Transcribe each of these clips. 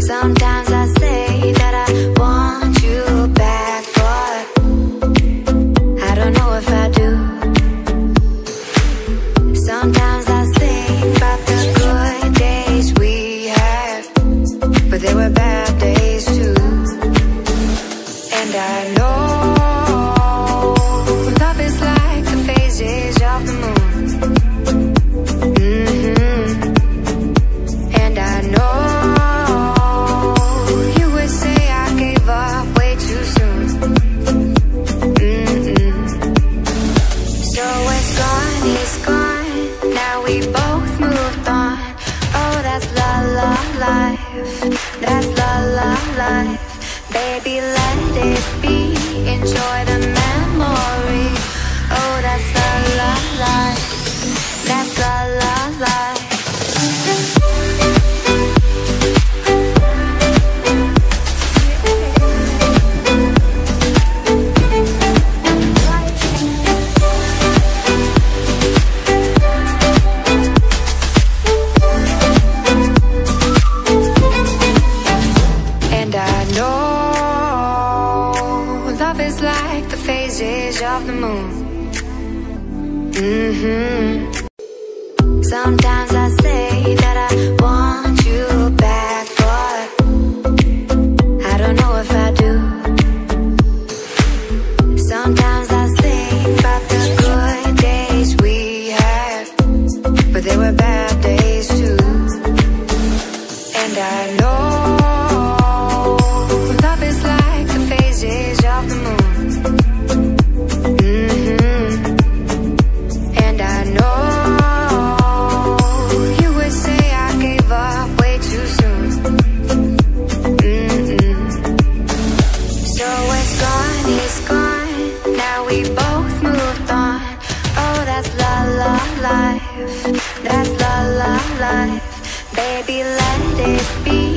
Sometimes I say gone. Now we both moved on. Oh, that's la la life. That's la la life. Baby, let it be. Enjoy is like the phases of the moon. hmm Sometimes I say that I want you back, but I don't know if I do. Sometimes I think about the good days we had, but there were bad days it's gone. Now we both moved on. Oh, that's la la life. That's la la life. Baby, let it be.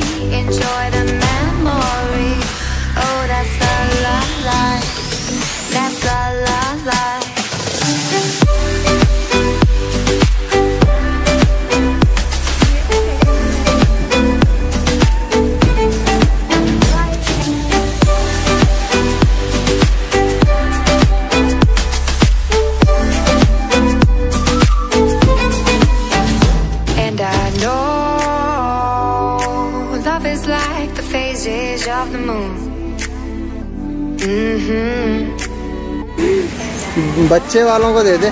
Phases of the moon. Mm-hmm. बच्चे वालों को दे दे